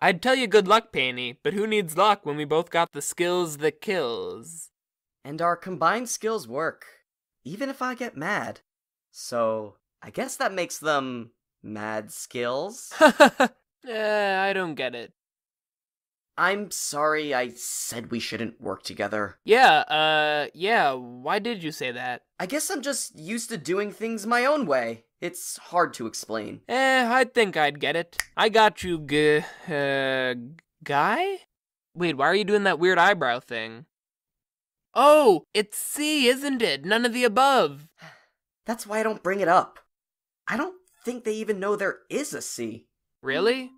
I'd tell you good luck, Panty, but who needs luck when we both got the skills that kills? And our combined skills work, even if I get mad. So, I guess that makes them mad skills. eh, I don't get it. I'm sorry I said we shouldn't work together. Yeah, uh, yeah, why did you say that? I guess I'm just used to doing things my own way. It's hard to explain. Eh, I think I'd get it. I got you, g- uh, guy? Wait, why are you doing that weird eyebrow thing? Oh, it's C, isn't it? None of the above. That's why I don't bring it up. I don't think they even know there is a C. Really?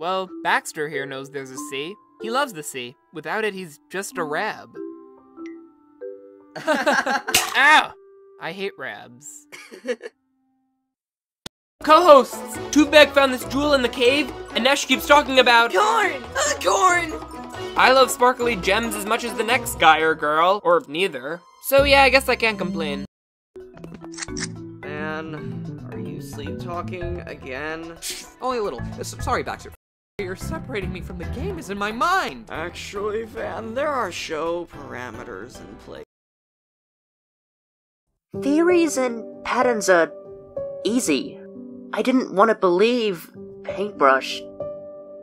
Well, Baxter here knows there's a sea. He loves the sea. Without it, he's just a rab. Ow! I hate rabs. Co-hosts! Toothbag found this jewel in the cave, and now she keeps talking about corn. Uh, corn. I love sparkly gems as much as the next guy or girl, or neither. So yeah, I guess I can't complain. Man, are you sleep talking again? Only a little. Sorry, Baxter. You're separating me from the game is in my mind. Actually, Van, there are show parameters in place. Theories and patterns are easy. I didn't want to believe Paintbrush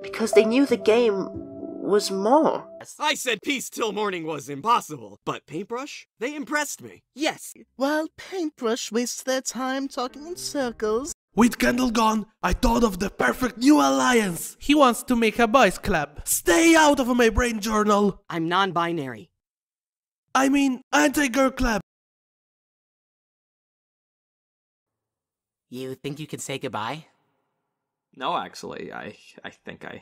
because they knew the game was more. I said peace till morning was impossible, but Paintbrush, they impressed me. Yes. While Paintbrush wastes their time talking in circles, With Kendall gone, I thought of the perfect new alliance. He wants to make a boys club. Stay out of my brain journal. I'm non-binary. I mean, anti-girl club. You think you can say goodbye? No, actually, I I think I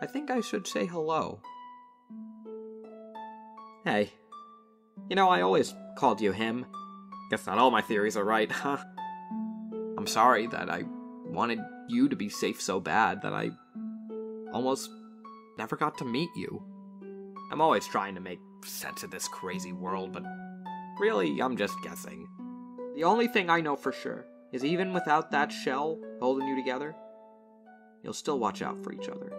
I think I should say hello. Hey. You know, I always called you him. Guess not all my theories are right, huh? I'm sorry that I wanted you to be safe so bad that I almost never got to meet you. I'm always trying to make sense of this crazy world, but really, I'm just guessing. The only thing I know for sure is even without that shell holding you together, you'll still watch out for each other.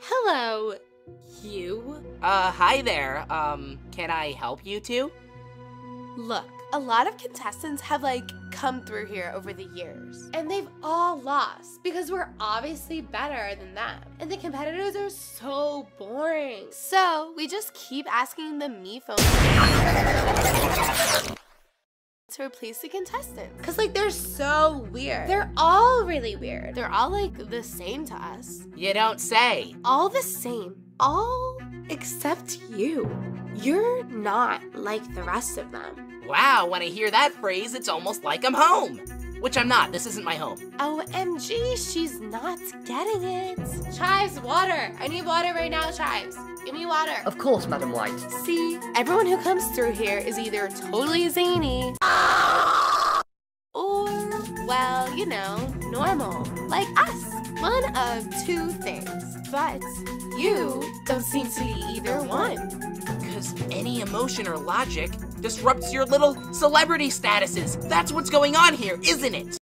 Hello, you. Uh, hi there. Um, can I help you two? Look, a lot of contestants have like come through here over the years, and they've all lost because we're obviously better than them. And the competitors are so boring. So we just keep asking the MePhone to replace the contestants. Cause like they're so weird. They're all really weird. They're all like the same to us. You don't say. All the same. All except you. You're not like the rest of them. Wow, when I hear that phrase, it's almost like I'm home. Which I'm not. This isn't my home. OMG, she's not getting it. Chives, water. I need water right now, Chives. Give me water. Of course, Madam White. See, everyone who comes through here is either totally zany or, well, you know, normal, like us. One of two things. But you don't seem to be either one. Because any emotion or logic disrupts your little celebrity statuses. That's what's going on here, isn't it?